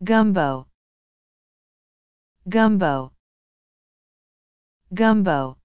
gumbo. Gumbo. Gumbo.